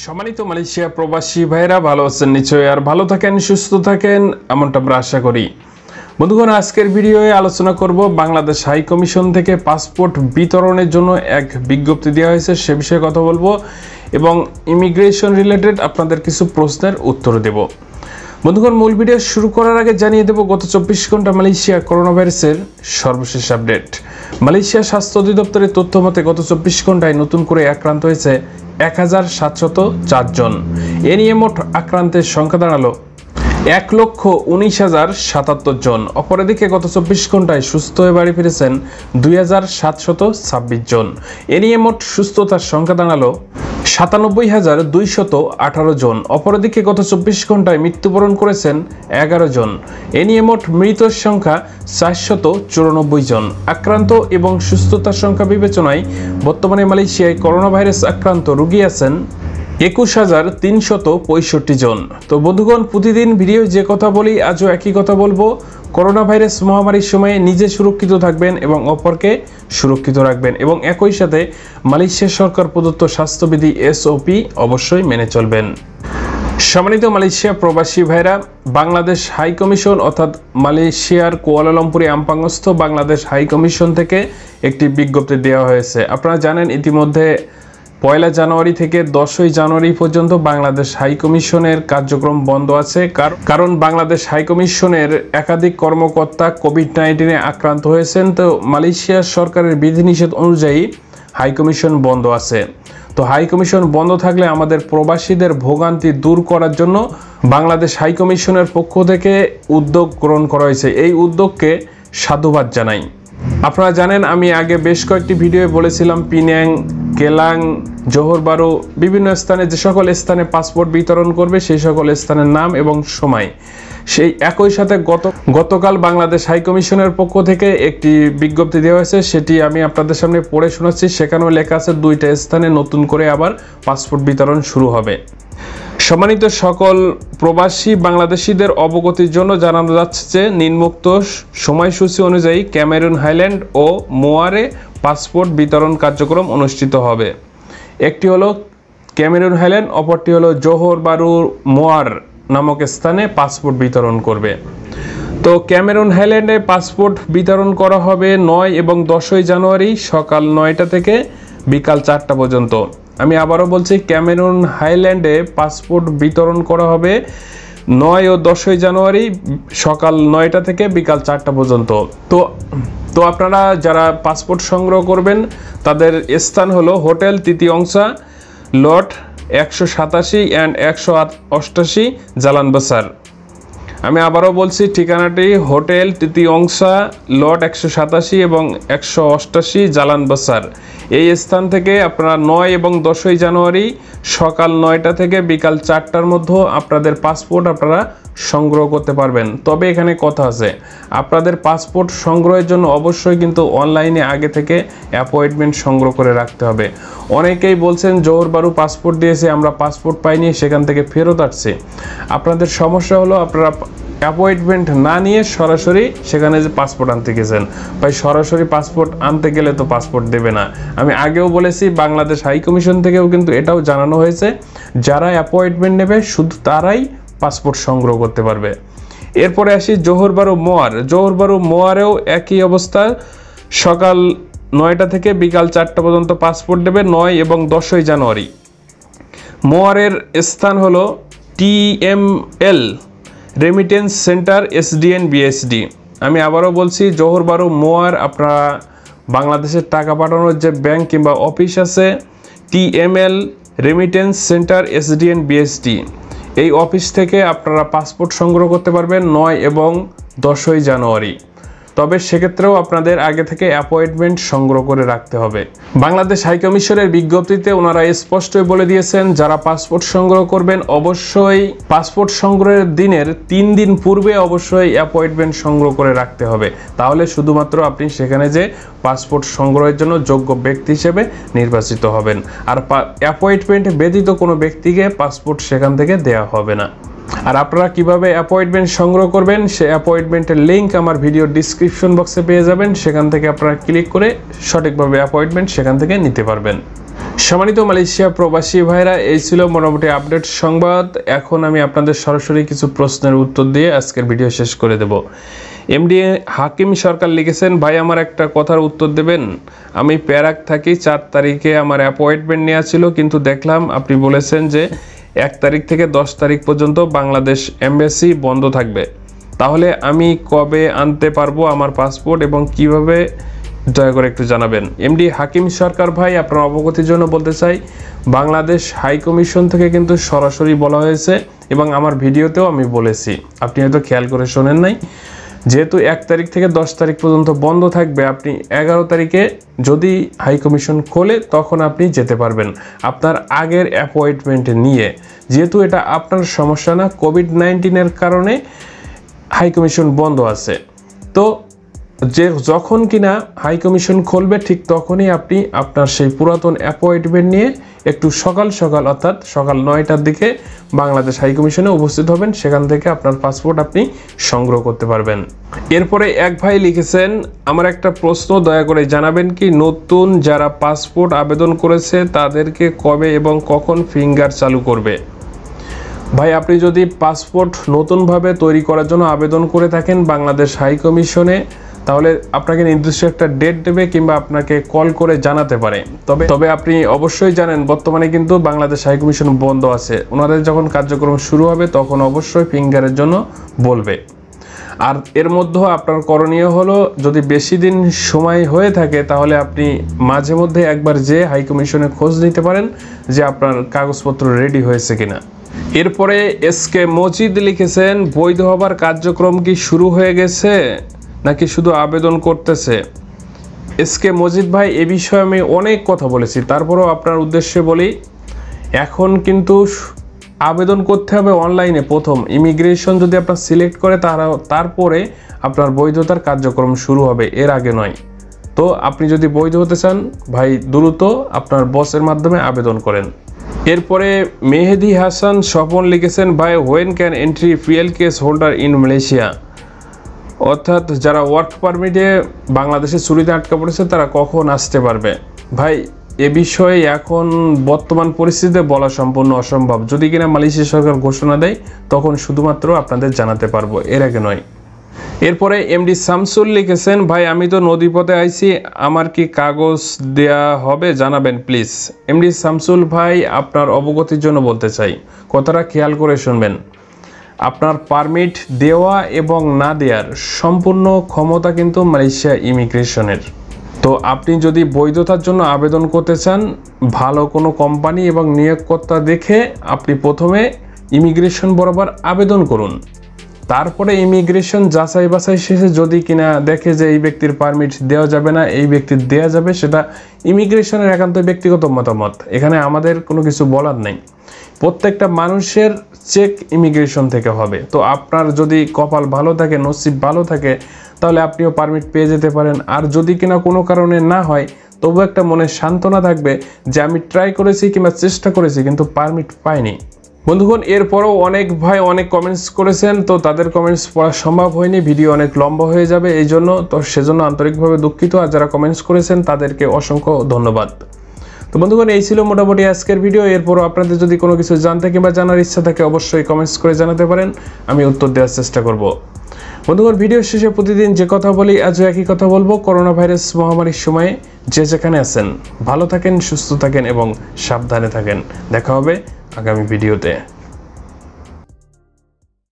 সম্মানিত মালয়েশিয়া প্রবাসী ভাইরা ভালো আছেন নিশ্চয়ই আর ভালো থাকেন, সুস্থ থাকেন, এমনটা আমরা আশা করি। বন্ধুগণ, আজকের ভিডিওয়ে আলোচনা করব বাংলাদেশ হাই কমিশন থেকে পাসপোর্ট বিতরণের জন্য এক বিজ্ঞপ্তি দেওয়া হয়েছে, সে বিষয়ে কথা বলব এবং ইমিগ্রেশন রিলেটেড আপনাদের কিছু প্রশ্নের উত্তর দেব। বন্ধুগণ, মূল ভিডিও শুরু করার আগে জানিয়ে দেব, গত চব্বিশ ঘণ্টা মালয়েশিয়া করোনা ভাইরাসের সর্বশেষ আপডেট। মালয়েশিয়া স্বাস্থ্য অধিদপ্তরের তথ্য মতে, গত চব্বিশ ঘন্টায় নতুন করে আক্রান্ত হয়েছে এক হাজার সাতশত চারজন এ নিয়ে মোট আক্রান্তের সংখ্যা দাঁড়াল এক লক্ষ উনিশ হাজার সাতাত্তর জন। অপরদিকে গত চব্বিশ ঘন্টায় সুস্থ হয়ে বাড়ি ফিরেছেন দুই হাজার সাতশত ছাব্বিশ জন। এ নিয়ে মোট সুস্থতার সংখ্যা দাঁড়াল সাতানব্বই হাজার দুইশত আঠারো জন। অপরদিকে গত চব্বিশ ঘন্টায় মৃত্যুবরণ করেছেন এগারো জন। এ নিয়ে মোট মৃতের সংখ্যা চারশত চুরানব্বই জন। আক্রান্ত এবং সুস্থতার সংখ্যা বিবেচনায় বর্তমানে মালয়েশিয়ায় করোনা ভাইরাস আক্রান্ত রোগী আছেন একুশ হাজার তিনশত পঁয়ষট্টি জন। তো বন্ধুগণ, প্রতিদিন ভিডিও যে কথা বলি, আজও একই কথা বলব। করোনা ভাইরাস মহামারীর সময়ে নিজে সুরক্ষিত থাকবেন এবং অপরকে সুরক্ষিত রাখবেন এবং একই সাথে মালয়েশিয়া সরকার প্রদত্ত স্বাস্থ্যবিধি এসওপি অবশ্যই মেনে চলবেন। সম্মানিত মালয়েশিয়া প্রবাসী ভাইরা, বাংলাদেশ হাই কমিশন অর্থাৎ মালয়েশিয়ার কুয়ালালামপুরে আমপাঙ্গস্থ বাংলাদেশ হাই কমিশন থেকে একটি বিজ্ঞপ্তি দেওয়া হয়েছে। আপনারা জানেন, ইতিমধ্যে পয়লা জানুয়ারি থেকে দশই জানুয়ারি পর্যন্ত বাংলাদেশ হাইকমিশনের কার্যক্রম বন্ধ আছে। কার- কারণ বাংলাদেশ হাইকমিশনের একাধিক কর্মকর্তা কোভিড নাইন্টিনে আক্রান্ত হয়েছেন। তো মালয়েশিয়া সরকারের বিধিনিষেধ অনুযায়ী হাইকমিশন বন্ধ আছে। তো হাইকমিশন বন্ধ থাকলে আমাদের প্রবাসীদের ভোগান্তি দূর করার জন্য বাংলাদেশ হাইকমিশনের পক্ষ থেকে উদ্যোগ গ্রহণ করা হয়েছে। এই উদ্যোগকে সাধুবাদ জানাই। আপনারা জানেন, আমি আগে বেশ কয়েকটি ভিডিও বলেছিলাম, পিন্যাং কেলাং জোহরবারু বিভিন্ন স্থানে যে সকল স্থানে পাসপোর্ট বিতরণ করবে, সেই সকল স্থানের নাম এবং সময়। সেই একই সাথে গত, গতকাল বাংলাদেশ হাইকমিশনের পক্ষ থেকে একটি বিজ্ঞপ্তি দেওয়া হয়েছে, সেটি আমি আপনাদের সামনে পড়ে শোনাচ্ছি। সেখানেও লেখা আছে, দুইটা স্থানে নতুন করে আবার পাসপোর্ট বিতরণ শুরু হবে। সম্মানিত সকল প্রবাসী বাংলাদেশিদের অবগতির জন্য জানানো যাচ্ছে যে, নিম্নোক্ত সময়সূচি অনুযায়ী ক্যামেরুন হাইল্যান্ড ও মোয়ারে পাসপোর্ট বিতরণ কার্যক্রম অনুষ্ঠিত হবে। একটি হলো ক্যামেরুন হাইল্যান্ড অপরটি হলো জোহর বারুর মোয়ার নামক স্থানে পাসপোর্ট বিতরণ করবে। তো ক্যামেরুন হাইল্যান্ডে পাসপোর্ট বিতরণ করা হবে নয় এবং দশই জানুয়ারি সকাল নয়টা থেকে বিকাল চারটা পর্যন্ত। আমি আবারও বলছি, ক্যামেরুন হাইল্যান্ডে পাসপোর্ট বিতরণ করা হবে নয় ও দশই জানুয়ারি সকাল নয়টা থেকে বিকাল চারটা পর্যন্ত। তো তো আপনারা যারা পাসপোর্ট সংগ্রহ করবেন, তাদের স্থান হলো হোটেল তৃতীয়ংশা লট একশো সাতাশি অ্যান্ড একশো আট অষ্টাশি জালান বাসার আমি আবারও বলছি, ঠিকানাটি হোটেল তৃতীয়ংশা, লট একশো সাতাশি এবং একশো অষ্টাশি জালান বাসার এই স্থান থেকে আপনারা নয় এবং দশই জানুয়ারি সকাল নয়টা থেকে বিকাল চারটার মধ্যে আপনাদের পাসপোর্ট আপনারা সংগ্রহ করতে পারবেন। তবে এখানে কথা আছে, আপনাদের পাসপোর্ট সংগ্রহের জন্য অবশ্যই কিন্তু অনলাইনে আগে থেকে অ্যাপয়েন্টমেন্ট সংগ্রহ করে রাখতে হবে। অনেকেই বলছেন জোহরবারু পাসপোর্ট দিয়েছে, আমরা পাসপোর্ট পাইনি, সেখান থেকে ফেরত আসছে। আপনাদের সমস্যা হলো, আপনারা অ্যাপয়েন্টমেন্ট না নিয়ে সরাসরি সেখানে যে পাসপোর্ট আনতে গেছেন। ভাই, সরাসরি পাসপোর্ট আনতে গেলে তো পাসপোর্ট দেবে না। আমি আগেও বলেছি, বাংলাদেশ হাই কমিশন থেকেও কিন্তু এটাও জানানো হয়েছে যারা অ্যাপয়েন্টমেন্ট নেবে, শুধু তারাই পাসপোর্ট সংগ্রহ করতে পারবে। এরপরে আসি জোহরবারু মোয়ার। জোহরবারু মোয়ারেও একই অবস্থা। সকাল নয়টা থেকে বিকাল চারটা পর্যন্ত পাসপোর্ট দেবে, নয় এবং দশই জানুয়ারি। মোয়ারের স্থান হলো TML remittance centre SDN BSD আমি আবারও বলছি জোহরবারু মোয়ার আপনারা বাংলাদেশের টাকা পাঠানোর যে ব্যাংক কিংবা অফিস আছে TML remittance centre SDN BSD এই অফিস থেকে আপনারা পাসপোর্ট সংগ্রহ করতে পারবেন নয় এবং দশই জানুয়ারি। তবে সেক্ষেত্রেও আপনাদের আগে থেকে অ্যাপয়েন্টমেন্ট সংগ্রহ করে রাখতে হবে। বাংলাদেশ হাইকমিশনের বিজ্ঞপ্তিতে ওনারা স্পষ্টই বলে দিয়েছেন, যারা পাসপোর্ট সংগ্রহ করবেন অবশ্যই পাসপোর্ট সংগ্রহের দিনের তিন দিন পূর্বে অবশ্যই অ্যাপয়েন্টমেন্ট সংগ্রহ করে রাখতে হবে। তাহলে শুধুমাত্র আপনি সেখানে যে পাসপোর্ট সংগ্রহের জন্য যোগ্য ব্যক্তি হিসেবে নির্বাচিত হবেন। আর অ্যাপয়েন্টমেন্ট ব্যতীত কোনো ব্যক্তিকে পাসপোর্ট সেখান থেকে দেওয়া হবে না। আর আপনারা কীভাবে অ্যাপয়েন্টমেন্ট সংগ্রহ করবেন, সে অ্যাপয়েন্টমেন্টের লিঙ্ক আমার ভিডিও ডিসক্রিপশন বক্সে পেয়ে যাবেন। সেখান থেকে আপনারা ক্লিক করে সঠিকভাবে অ্যাপয়েন্টমেন্ট সেখান থেকে নিতে পারবেন। সম্মানিত মালয়েশিয়া প্রবাসী ভাইরা, এই ছিল মোটামুটি আপডেট সংবাদ। এখন আমি আপনাদের সরাসরি কিছু প্রশ্নের উত্তর দিয়ে আজকের ভিডিও শেষ করে দেব। এমডি হাকিম সরকার লিখেছেন, ভাই, আমার একটা কথার উত্তর দেবেন। আমি প্যারাক থাকি, চার তারিখে আমার অ্যাপয়েন্টমেন্ট নেওয়া ছিল, কিন্তু দেখলাম আপনি বলেছেন যে এক তারিখ থেকে দশ তারিখ পর্যন্ত বাংলাদেশ এমবেসি বন্ধ থাকবে। তাহলে আমি কবে আনতে পারব আমার পাসপোর্ট এবং কীভাবে? দয়া করে একটু জানাবেন। এমডি হাকিম সরকার ভাই, আপনার অবগতির জন্য বলতে চাই, বাংলাদেশ হাই কমিশন থেকে কিন্তু সরাসরি বলা হয়েছে এবং আমার ভিডিওতেও আমি বলেছি। আপনি হয়তো খেয়াল করে শোনেন নাই। যেহেতু এক তারিখ থেকে দশ তারিখ পর্যন্ত বন্ধ থাকবে, আপনি এগারো তারিখে যদি হাই কমিশন খোলে তখন আপনি যেতে পারবেন আপনার আগের অ্যাপয়েন্টমেন্ট নিয়ে। যেহেতু এটা আপনার সমস্যা না কোভিড নাইন্টিনের কারণে হাই কমিশন বন্ধ আছে। তো যে যখন কিনা হাই কমিশন খুলবে, ঠিক তখনই আপনি আপনার সেই পুরাতন অ্যাপয়েন্টমেন্ট নিয়ে একটু সকাল সকাল, অর্থাৎ সকাল নয়টার দিকে বাংলাদেশ হাই কমিশনে উপস্থিত হবেন। সেখান থেকে আপনার পাসপোর্ট আপনি সংগ্রহ করতে পারবেন। এরপরে এক ভাই লিখেছেন, আমার একটা প্রশ্ন দয়া করে জানাবেন কি, নতুন যারা পাসপোর্ট আবেদন করেছে, তাদেরকে কবে এবং কখন ফিঙ্গার চালু করবে? ভাই, আপনি যদি পাসপোর্ট নতুনভাবে তৈরি করার জন্য আবেদন করে থাকেন বাংলাদেশ হাই কমিশনে তাহলে আপনাকে নির্দিষ্ট একটা ডেট দেবে কিংবা আপনাকে কল করে জানাতে পারে। তবে তবে আপনি অবশ্যই জানেন, বর্তমানে কিন্তু বাংলাদেশ হাই কমিশন বন্ধ আছে। ওনাদের যখন কার্যক্রম শুরু হবে, তখন অবশ্যই ফিঙ্গারের জন্য বলবে। আর এর মধ্যেও আপনার করণীয় হলো, যদি বেশি দিন সময় হয়ে থাকে, তাহলে আপনি মাঝে মধ্যে একবার যে হাই কমিশনে খোঁজ নিতে পারেন যে আপনার কাগজপত্র রেডি হয়েছে কিনা। এরপরে এস কে মজিদ লিখেছেন, বৈধ হবার কার্যক্রম কি শুরু হয়ে গেছে? নাকি শুধু আবেদন করতেছে? এস কে মজিদ ভাই, এ বিষয়ে আমি অনেক কথা বলেছি। তারপরেও আপনার উদ্দেশ্যে বলি, এখন কিন্তু আবেদন করতে হবে অনলাইনে প্রথম। ইমিগ্রেশন যদি আপনার সিলেক্ট করে, তারা তারপরে আপনার বৈধতার কার্যক্রম শুরু হবে। এর আগে নয়। তো আপনি যদি বৈধ হতে চান, ভাই, দ্রুত আপনার বসের মাধ্যমে আবেদন করেন। এরপরে মেহেদি হাসান স্বপন লিখেছেন, ভাই when can entry PL case holder in Malaysia অর্থাৎ যারা ওয়ার্ক পারমিটে বাংলাদেশে চুরিতে আটকা পড়েছে, তারা কখন আসতে পারবে? ভাই, এ বিষয়ে এখন বর্তমান পরিস্থিতিতে বলা সম্পূর্ণ অসম্ভব। যদি কিনা মালয়েশিয়া সরকার ঘোষণা দেয়, তখন শুধুমাত্র আপনাদের জানাতে পারব। এর আগে নয়। এরপরে এমডি শামসুল লিখেছেন, ভাই, আমি তো নদীপথে আইছি, আমার কি কাগজ দেয়া হবে? জানাবেন প্লিজ এমডি শামসুল, ভাই, আপনার অবগতির জন্য বলতে চাই। কথাটা খেয়াল করে শুনবেন। আপনার পারমিট দেওয়া এবং না দেওয়ার সম্পূর্ণ ক্ষমতা কিন্তু মালয়েশিয়া ইমিগ্রেশনের। তো আপনি যদি বৈধতার জন্য আবেদন করতে চান, ভালো কোনো কোম্পানি এবং নিয়োগকর্তা দেখে আপনি প্রথমে ইমিগ্রেশন বরাবর আবেদন করুন। তারপরে ইমিগ্রেশন যাচাই বাছাই শেষে যদি কিনা দেখে যে এই ব্যক্তির পারমিট দেওয়া যাবে না, এই ব্যক্তির দেওয়া যাবে, সেটা ইমিগ্রেশনের একান্ত ব্যক্তিগত মতামত। এখানে আমাদের কোনো কিছু বলার নেই। প্রত্যেকটা মানুষের চেক ইমিগ্রেশন থেকে হবে। তো আপনার যদি কপাল ভালো থাকে, নসিব ভালো থাকে, তাহলে আপনিও পারমিট পেয়ে যেতে পারেন। আর যদি কিনা কোনো কারণে না হয়, তবু একটা মনে সান্ত্বনা থাকবে যে আমি ট্রাই করেছি কিংবা চেষ্টা করেছি, কিন্তু পারমিট পাইনি। বন্ধুগণ, এরপরও অনেক ভাই অনেক কমেন্টস করেছেন, তো তাদের কমেন্টস পড়া সম্ভব হয়নি ভিডিও অনেক লম্বা হয়ে যাবে, এই জন্য তো সেজন্য আন্তরিকভাবে দুঃখিত, আর যারা কমেন্টস করেছেন তাদেরকে অসংখ্য ধন্যবাদ। তো বন্ধুগণ, এই ছিল মোটামুটি আজকের ভিডিও এরপরও আপনাদের যদি কোনো কিছু জানতে কিংবা জানার ইচ্ছা থাকে, অবশ্যই কমেন্টস করে জানাতে পারেন, আমি উত্তর দেওয়ার চেষ্টা করব। বন্ধুগণ ভিডিও শেষে প্রতিদিন যে কথা বলি, আজও একই কথা বলব করোনা ভাইরাস মহামারীর সময়ে যে যেখানে আছেন, ভালো থাকেন, সুস্থ থাকেন এবং সাবধানে থাকেন। দেখা হবে আগামী ভিডিওতে